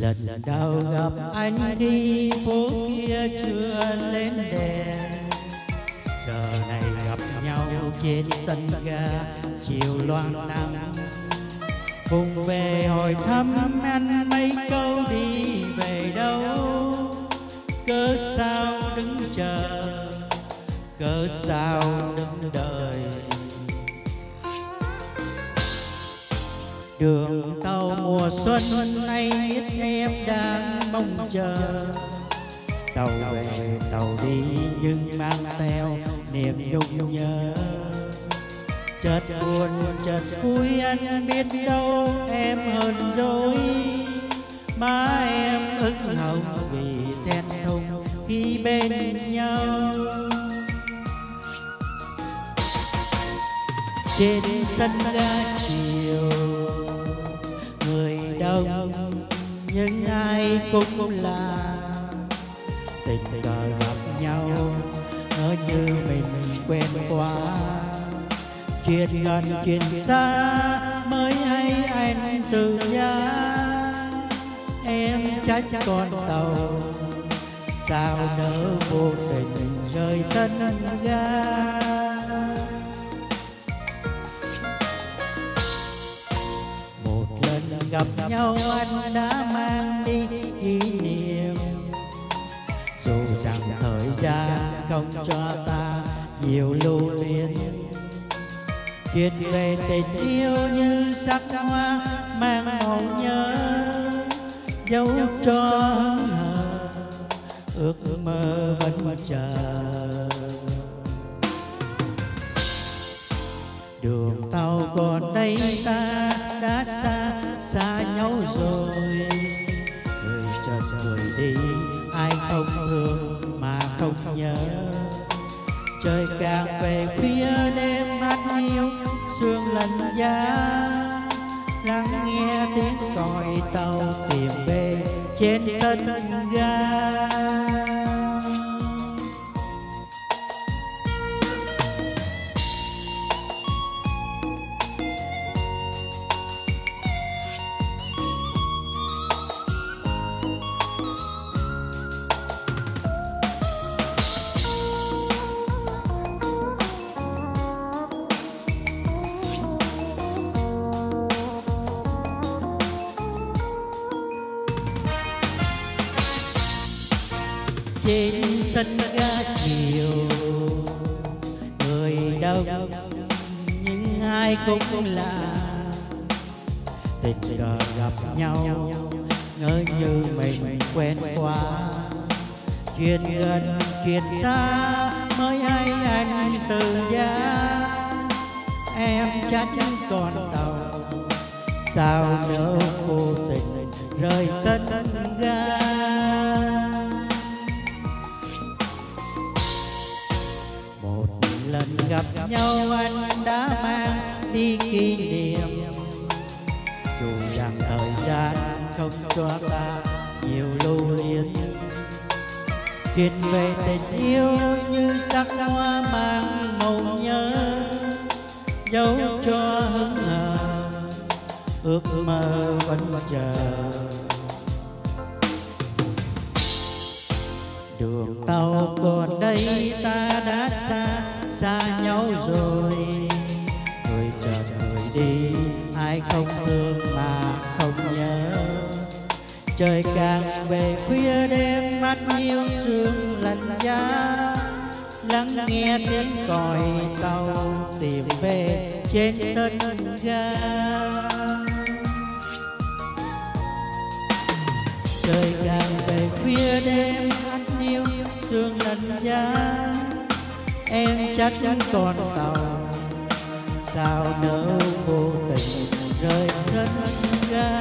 lần đầu gặp anh khi phố kia chưa lên đèn. Giờ này gặp nhau trên sân ga, chiều loang nắng. Cùng về hỏi thăm anh mấy câu đi về đâu. Cớ sao đứng chờ, cớ sao đứng đợi? Đường tàu mùa xuân nay biết em đang mong chờ. Tàu về, tàu đi nhưng mang theo niềm nhung nhớ. Chợt buồn, chợt vui anh biết đâu em hơn rồi má em ưng hồng vì then thùng khi bên nhau. Trên sân ga chiều đông nhưng ai cũng là tình cờ gặp nhau ngỡ như mình quen quá chuyện gần, chuyện xa mới hay anh từ giá em trách con tàu, sao nỡ vô tình rơi sân ga? Gặp nhau anh đã mang đi kỷ niệm. Dù rằng thời gian không cho ta nhiều lưu luyến chuyện về tình yêu như sắc hoa mang màu nhớ, dấu cho hờ, ước mơ vẫn chờ. Đường tàu còn đây ta nhau rồi. Người chợt người đi, ai không thương mà không nhớ. Trời càng về khuya đêm mắt yêu sương lần giá. Lắng nghe tiếng còi tàu tìm về trên sân ga. Trên sân ga chiều. Người đông nhưng ai cũng là tình cờ gặp nhau, ngỡ như mình quen quá chuyện gần, chuyện xa mới hay anh từ giá. Em chắc chắn còn tàu, sao nỡ vô tình rời sân ga? Một lần gặp nhau anh đã mang đi kỷ niệm. Dù rằng thời gian không cho ta nhiều lưu luyến. Chuyện về tình yêu như sắc hoa mang màu nhớ, dấu cho hứng hờ, ước mơ vẫn chờ. Đường tàu còn đây ta đã trời càng về khuya đêm mắt yêu sương lạnh giá. Lắng nghe tiếng còi tàu tìm về trên sân ga. Trời càng về khuya đêm mắt yêu sương lạnh giá. Em chắc chắn còn tàu sao nỡ vô tình rời sân ga?